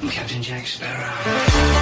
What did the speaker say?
I'm Captain Jack Sparrow.